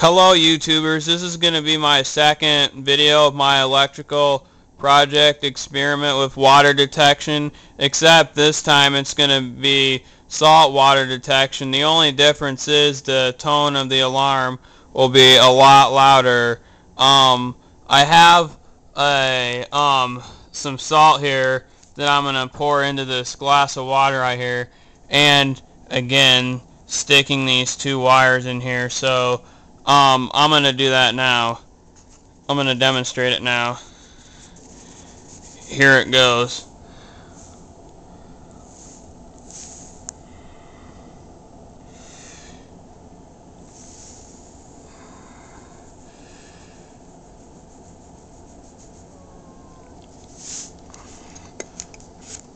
Hello YouTubers, this is going to be my second video of my electrical project experiment with water detection except this time it's going to be salt water detection. The only difference is the tone of the alarm will be a lot louder. Um, I have a um, some salt here that I'm going to pour into this glass of water right here and again sticking these two wires in here so um, I'm going to do that now. I'm going to demonstrate it now. Here it goes.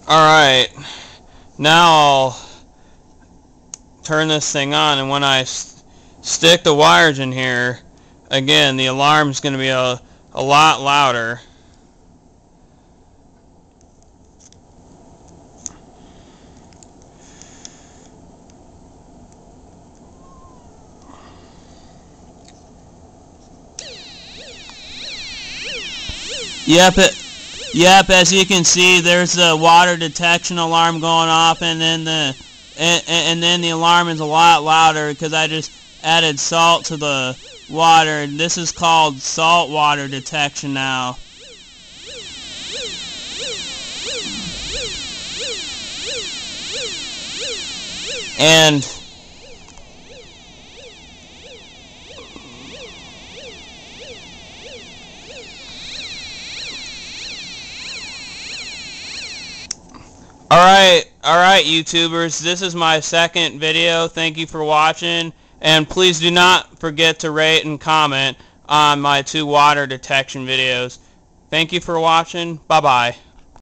Alright, now I'll turn this thing on and when I stick the wires in here, again, the alarm is going to be a, a lot louder. Yep, it, yep, as you can see, there's a water detection alarm going off, and then the and, and then the alarm is a lot louder because I just added salt to the water. And this is called salt water detection now. And Alright, alright YouTubers, this is my second video. Thank you for watching. And please do not forget to rate and comment on my two water detection videos. Thank you for watching. Bye-bye.